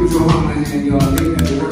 Give your home a hand,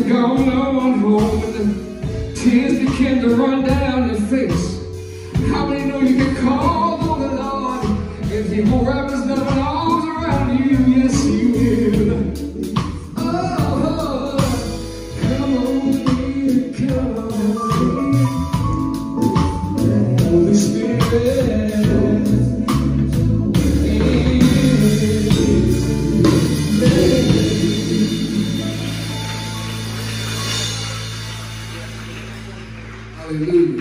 they've gone on home tears begin to run down your face. How many know you can call on the Lord and He will wrap His loving arms around you? Yes, He will. Oh, oh, oh. come on, dear, come on. Holy Spirit. Bellini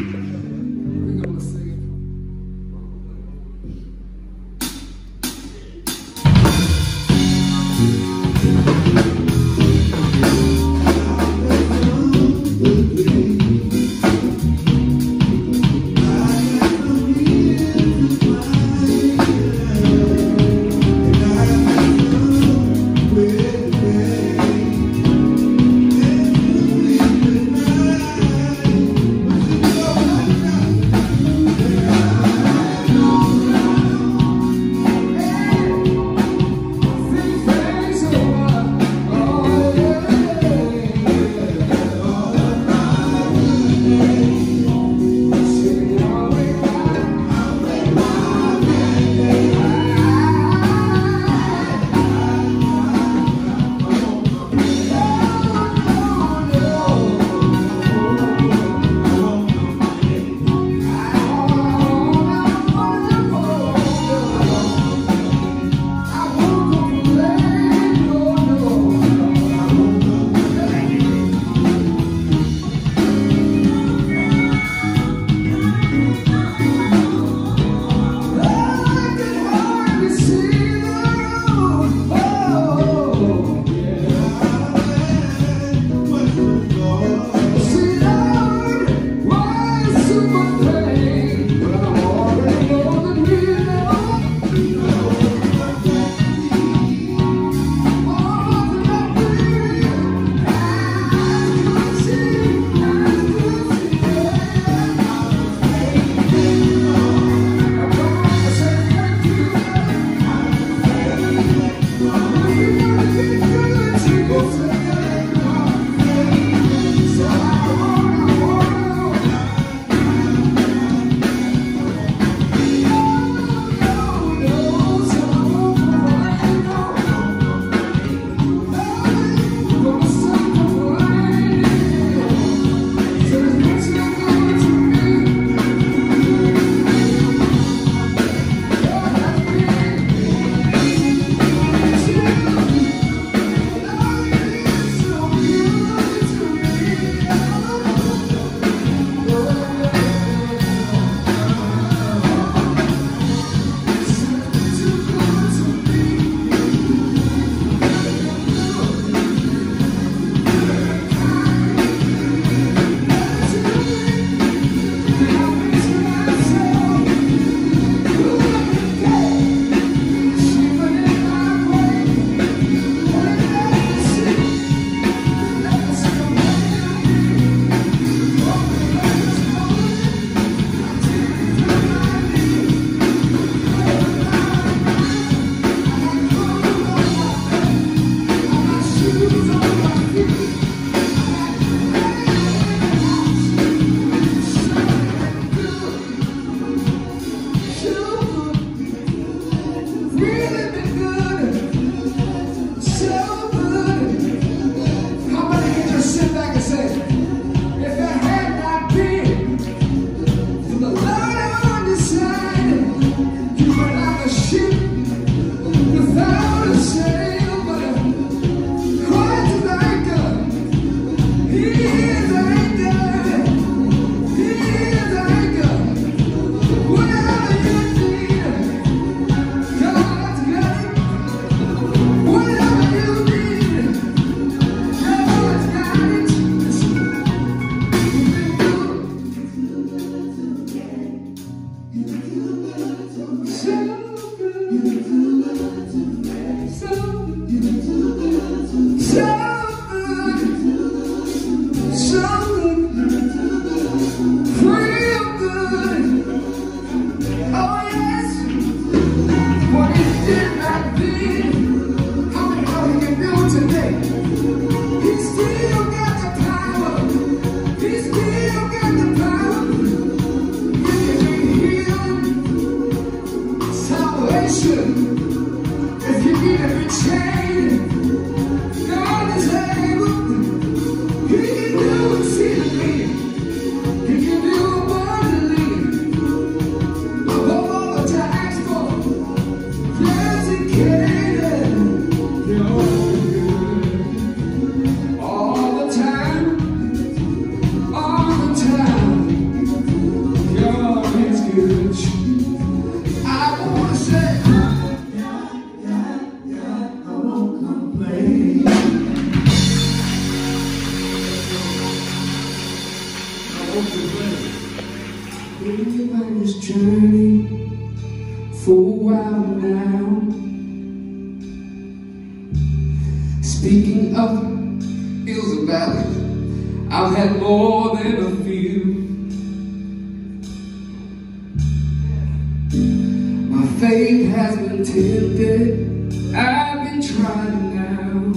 Faith has been tempted, I've been trying now.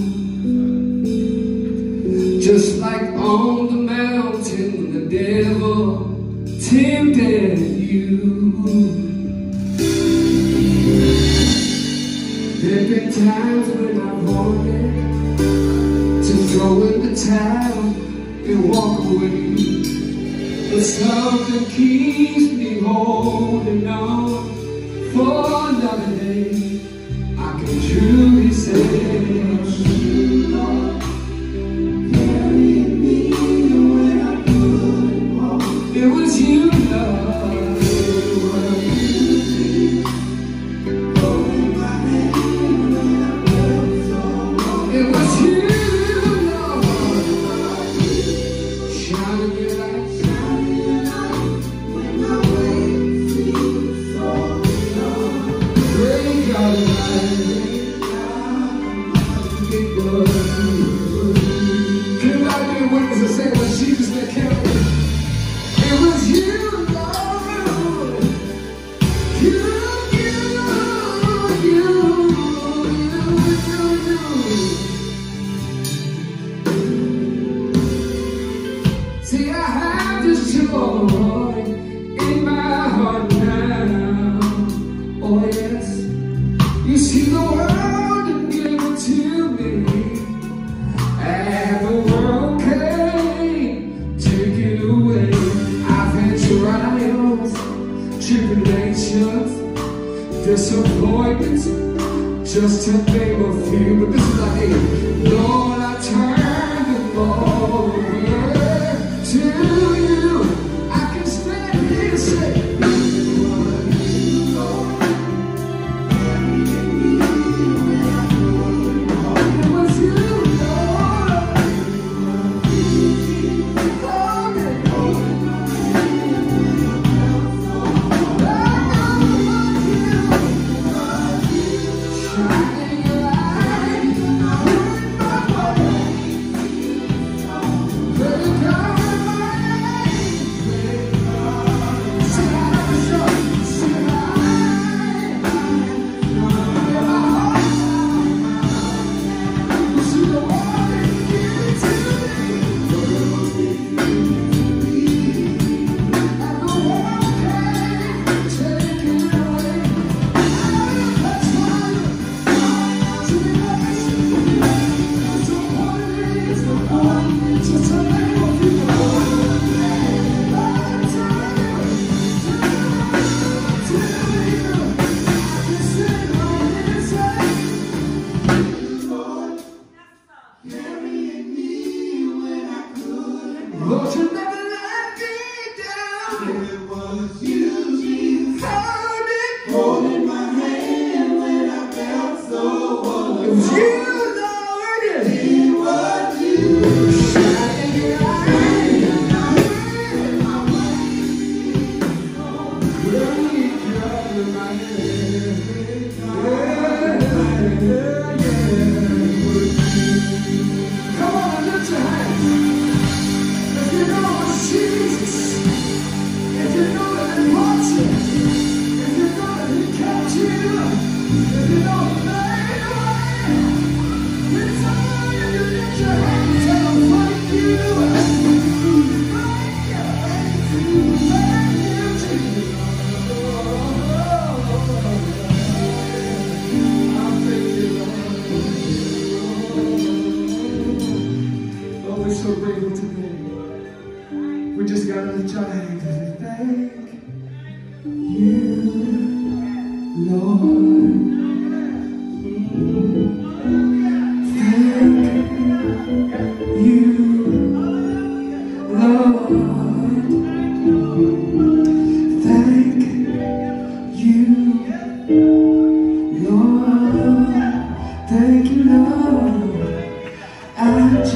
Just like on the mountain, the devil tempted you. There've been times when I wanted to throw in the towel and walk away, but something keeps me holding on. You.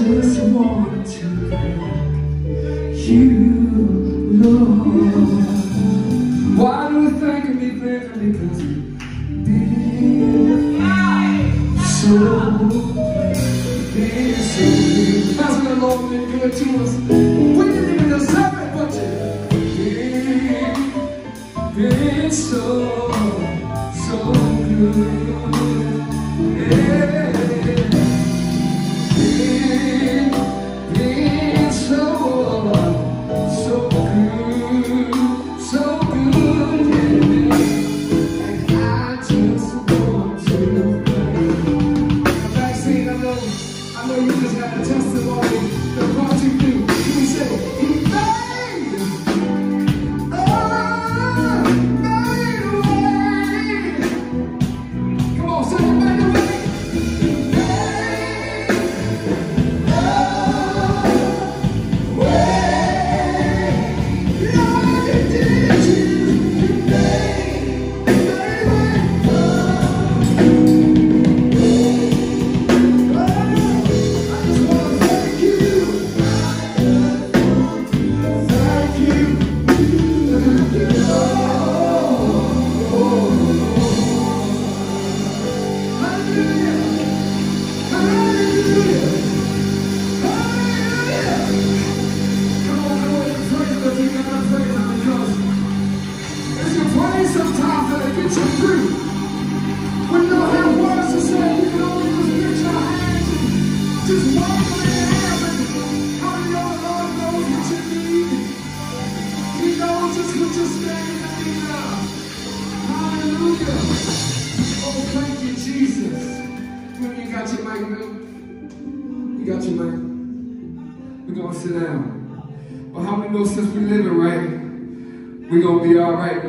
just want to thank you, Lord. Why do you thank me, baby? Because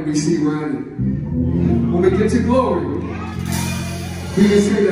we see right. When we get to glory, we can say